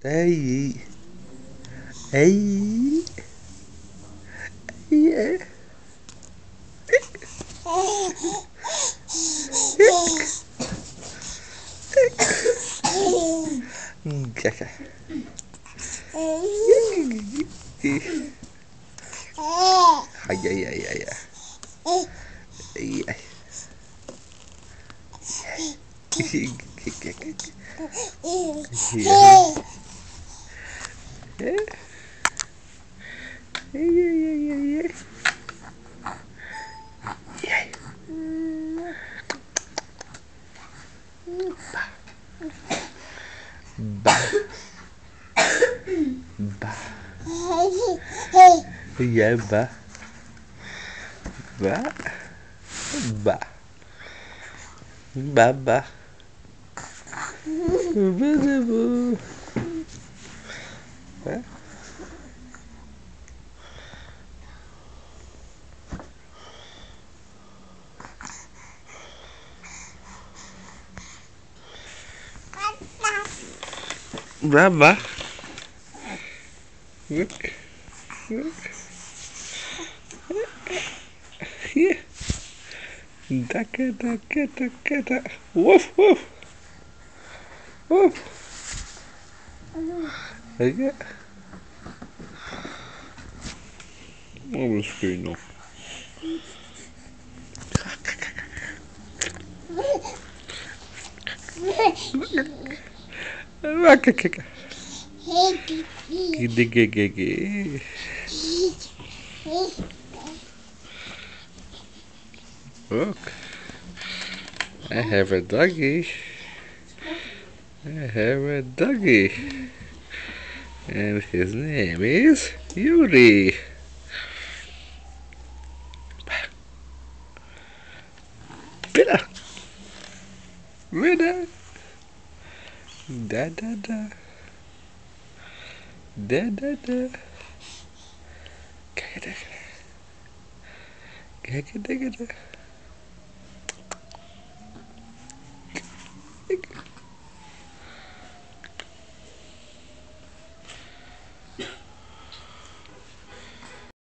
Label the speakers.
Speaker 1: Hey. Hey. Yeah. Kaka. Ay, ay, ay, ay, ay. Ay, ay. Yeah. Yeah. Yeah, yeah, yeah, yeah, yeah. Yeah. Ba. Ba. Yeah, ba. Ba. Ba. Ba, ba. Ba, ba, Eh? Ba, Look. Look. Yeah. Daka, daka, daka, daka. Woof, woof. Woof. Kijk, kijk. Gede, gede, gede. Look. I have a doggy. I have a doggy. And his name is Yuri. Bitter. Bitter. Da da da. Da da da. Gada. Gada gada.